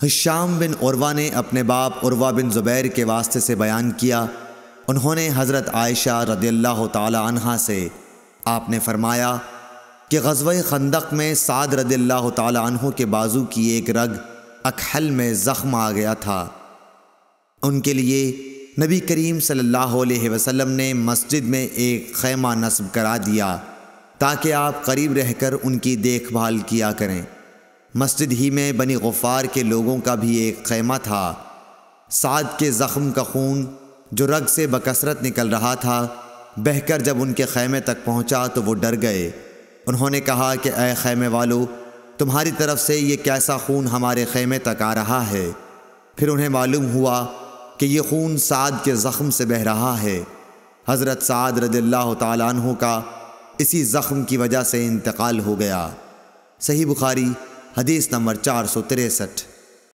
हशाम बिन उर्वा ने अपने बाप उर्वा बिन ज़ुबैर के वास्ते से बयान किया। उन्होंने हज़रत आयशा रदील्ला तहा से आपने फरमाया कि गजब खंदक में साद रदील्ला तहों के बाजू की एक रग अखल में ज़ख्म आ गया था। उनके लिए नबी करीम सल्लल्लाहु अलैहि वसल्लम ने मस्जिद में एक खैमा नस्ब करा दिया, ताकि आप करीब रहकर उनकी देखभाल किया करें। मस्जिद ही में बनी गफ़ार के लोगों का भी एक खैमा था। साद के ज़ख्म का खून, जो रग से बकसरत निकल रहा था, बहकर जब उनके खैमे तक पहुँचा तो वो डर गए। उन्होंने कहा कि ए खैमे वालों, तुम्हारी तरफ़ से ये कैसा खून हमारे खैमे तक आ रहा है? फिर उन्हें मालूम हुआ कि ये खून साद के ज़ख्म से बह रहा है। हज़रत साद रदल्ला तु का इसी ज़ख्म की वजह से इंतकाल हो गया। सही बुखारी हदीस नंबर चार सौ तिरसठ।